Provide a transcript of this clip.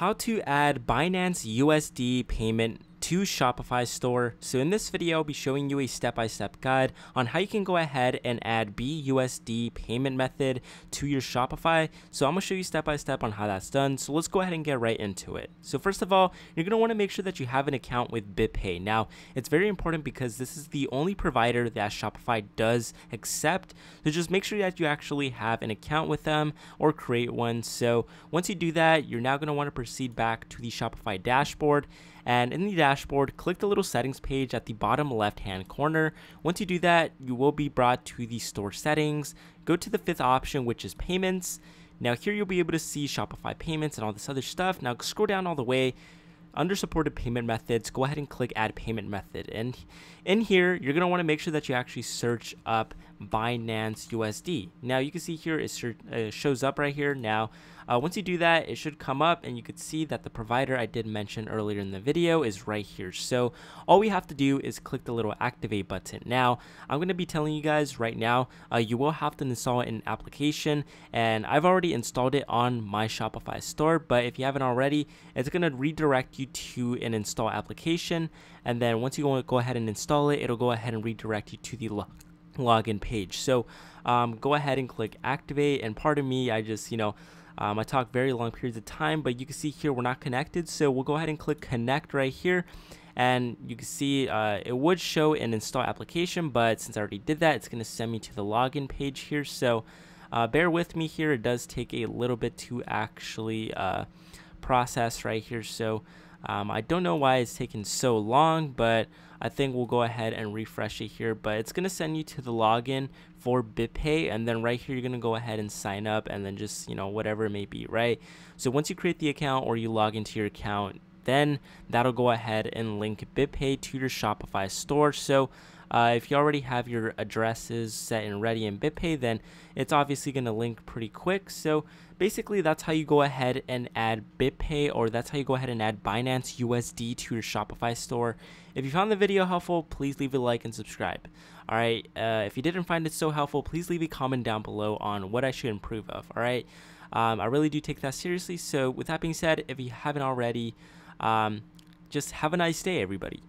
how to add Binance USD payment to Shopify store. So in this video, I'll be showing you a step-by-step -step guide on how you can go ahead and add BUSD payment method to your Shopify. So I'm gonna show you step-by-step -step on how that's done. So let's go ahead and get right into it. So first of all, you're gonna wanna make sure that you have an account with BitPay. Now, it's very important because this is the only provider that Shopify does accept. So just make sure that you actually have an account with them or create one. So once you do that, you're now gonna wanna proceed back to the Shopify dashboard and in the dashboard, click the little settings page at the bottom left hand corner. Once you do that, you will be brought to the store settings. Go to the fifth option, which is payments. Now here you'll be able to see Shopify payments and all this other stuff. Now scroll down all the way under supported payment methods, go ahead and click add payment method. And in here, you're going to want to make sure that you actually search up Binance USD. Now you can see here it uh, shows up right here. Now, uh, once you do that, it should come up and you could see that the provider I did mention earlier in the video is right here. So all we have to do is click the little activate button. Now, I'm going to be telling you guys right now, uh, you will have to install an application and I've already installed it on my Shopify store, but if you haven't already, it's going to redirect you to an install application. And then once you go ahead and install it, it'll go ahead and redirect you to the login page. So um, go ahead and click activate. And pardon me, I just, you know, um, I talk very long periods of time, but you can see here we're not connected. So we'll go ahead and click connect right here. And you can see uh, it would show an install application, but since I already did that, it's going to send me to the login page here. So uh, bear with me here. It does take a little bit to actually uh, process right here. So um, I don't know why it's taken so long, but I think we'll go ahead and refresh it here. But it's going to send you to the login for BitPay. And then right here, you're going to go ahead and sign up and then just, you know, whatever it may be, right? So once you create the account or you log into your account, then that'll go ahead and link BitPay to your Shopify store. So uh, if you already have your addresses set and ready in BitPay, then it's obviously going to link pretty quick. So basically, that's how you go ahead and add BitPay, or that's how you go ahead and add Binance USD to your Shopify store. If you found the video helpful, please leave a like and subscribe. All right, uh, if you didn't find it so helpful, please leave a comment down below on what I should improve of. All right, um, I really do take that seriously. So with that being said, if you haven't already, um, just have a nice day, everybody.